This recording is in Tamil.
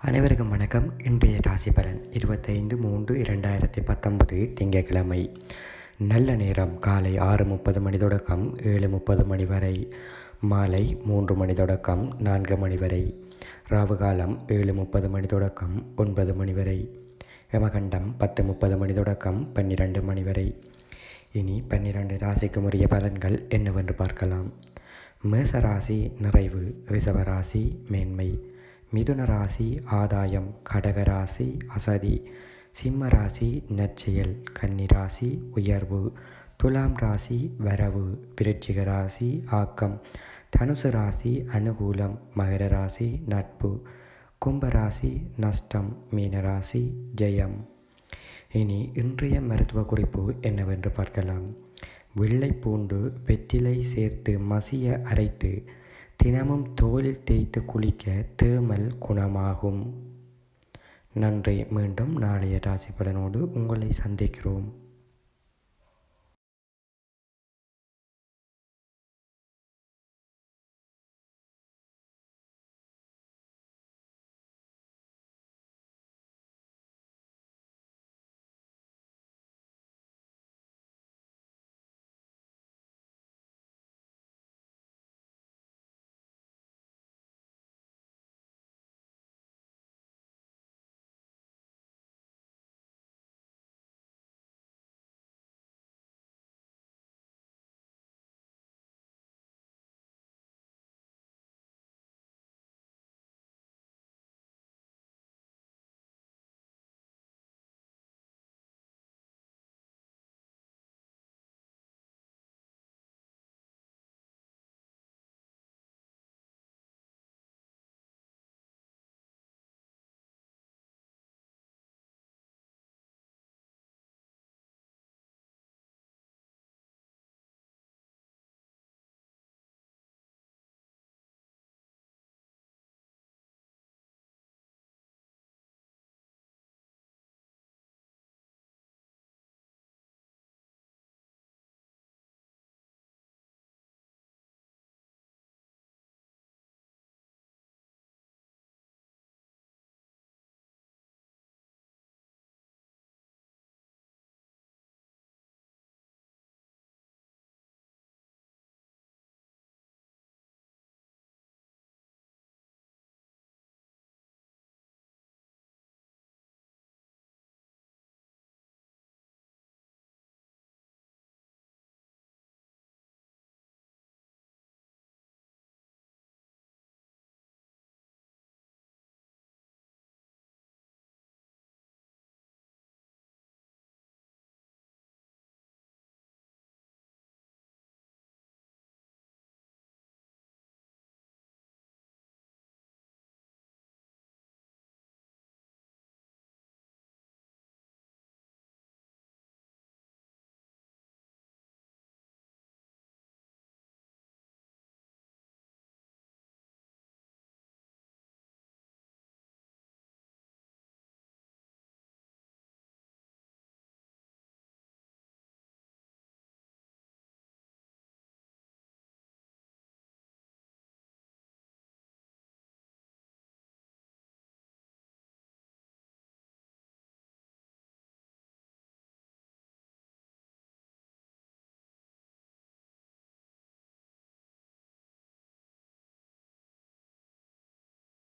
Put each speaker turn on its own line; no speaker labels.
அனைவருக்கும் வணக்கம். இன்றைய ராசி பலன் இருபத்தைந்து மூன்று இரண்டாயிரத்தி பத்தொன்பது திங்கட்கிழமை. நல்ல நேரம். காலை ஆறு முப்பது மணி தொடக்கம் ஏழு முப்பது மணி வரை. மாலை மூன்று மணி தொடக்கம் நான்கு மணி வரை. ராவு காலம் ஏழு முப்பது மணி தொடக்கம் ஒன்பது மணி வரை. யமகண்டம் பத்து முப்பது மணி தொடக்கம் பன்னிரண்டு மணி வரை. இனி பன்னிரண்டு ராசிக்கு உரிய பலன்கள் என்னவென்று பார்க்கலாம். மேச ராசி நிறைவு. ரிசவராசி ராசி மேன்மை. மிதுன ராசி ஆதாயம் கடக ராசி அசதி சிம்ம ராசி நற்செயல் கன்னி ராசி உயர்வு துலாம் ராசி வரவு விருச்சிக ராசி ஆக்கம் தனுசு ராசி அனுகூலம் மகர ராசி நட்பு கும்பராசி நஷ்டம் மீனராசி ஜெயம். இனி இன்றைய மருத்துவ குறிப்பு என்னவென்று பார்க்கலாம். வெள்ளை பூண்டு வெற்றிலை சேர்த்து மசிய அரைத்து தினமும் தோலில் தேய்த்து குளிக்க தேமல் குணமாகும். நன்றி. மீண்டும் நாளைய ராசி பலனோடு உங்களை சந்திக்கிறோம்.